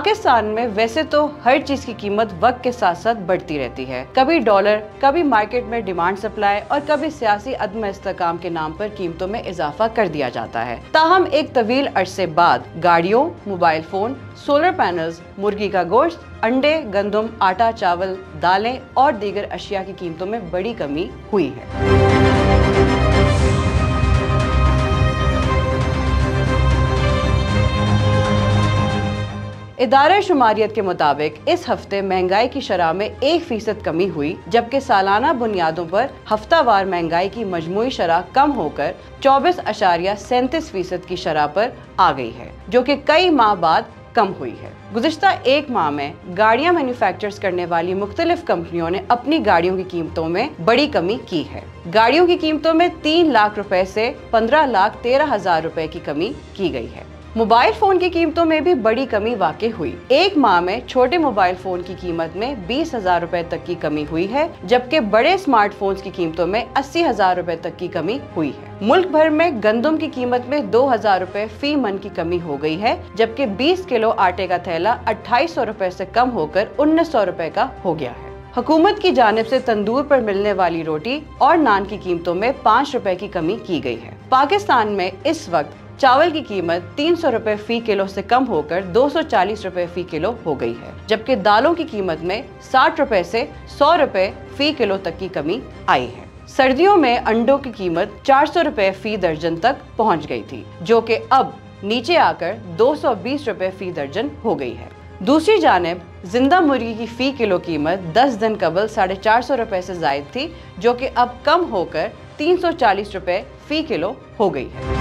पाकिस्तान में वैसे तो हर चीज़ की कीमत वक्त के साथ साथ बढ़ती रहती है। कभी डॉलर कभी मार्केट में डिमांड सप्लाई और कभी सियासी अदम इस्तेकाम के नाम पर कीमतों में इजाफा कर दिया जाता है। ताहम एक तवील अरसे बाद गाड़ियों मोबाइल फ़ोन सोलर पैनल्स मुर्गी का गोश्त, अंडे, गंदम, आटा, चावल, दालें और दीगर अशिया की कीमतों में बड़ी कमी हुई है। इदारा शुमारियत के मुताबिक इस हफ़्ते महँगाई की शरह में एक फ़ीसद कमी हुई, जबकि सालाना बुनियादों पर हफ्तावार महँगाई की मजमू शरह कम होकर चौबीस अशारिया सैंतीस फ़ीसद की शरह पर आ गई है, जो कि कई माह बाद कम हुई है। गुजशत एक माह में गाड़ियाँ मैन्युफैक्चर्स करने वाली मुख्तलिफ़ कंपनियों ने अपनी गाड़ियों की कीमतों में बड़ी कमी की है। गाड़ियों की कीमतों में तीन लाख रुपए से पंद्रह लाख तेरह हज़ार रुपए की कमी की गई है। मोबाइल फ़ोन की कीमतों में भी बड़ी कमी वाक़ हुई। एक माह में छोटे मोबाइल फ़ोन की कीमत में बीस हज़ार रूपए तक की कमी हुई है, जबकि बड़े स्मार्टफोन्स की कीमतों में अस्सी हज़ार रूपए तक की कमी हुई है। मुल्क भर में गंदम की कीमत में दो हज़ार रूपए फ़ी मन की कमी हो गई है, जबकि 20 किलो आटे का थैला अट्ठाईस सौ रूपए ऐसी कम होकर उन्नीस सौ रूपए का हो गया है। हुकूमत की जानब से तंदूर पर मिलने वाली रोटी और नान की कीमतों में पाँच रुपए की कमी की गई है। पाकिस्तान में इस वक्त चावल की कीमत तीन सौ रूपए फ़ी किलो से कम होकर दो सौ चालीस रूपए फ़ी किलो हो गई है, जबकि दालों की कीमत में साठ रूपए से सौ रूपए फ़ी किलो तक की कमी आई है। सर्दियों में अंडों की कीमत चार सौ रूपए फ़ी दर्जन तक पहुँच गई थी, जो कि अब नीचे आकर दो सौ बीस रूपए फ़ी दर्जन हो गई है। दूसरी जानब, ज़िंदा मुर्गी की फ़ी किलो कीमत 10 दिन कबल साढ़े चार सौ रुपए से जायद थी, जो कि अब कम होकर तीन सौ चालीस रुपए फ़ी किलो हो गई है।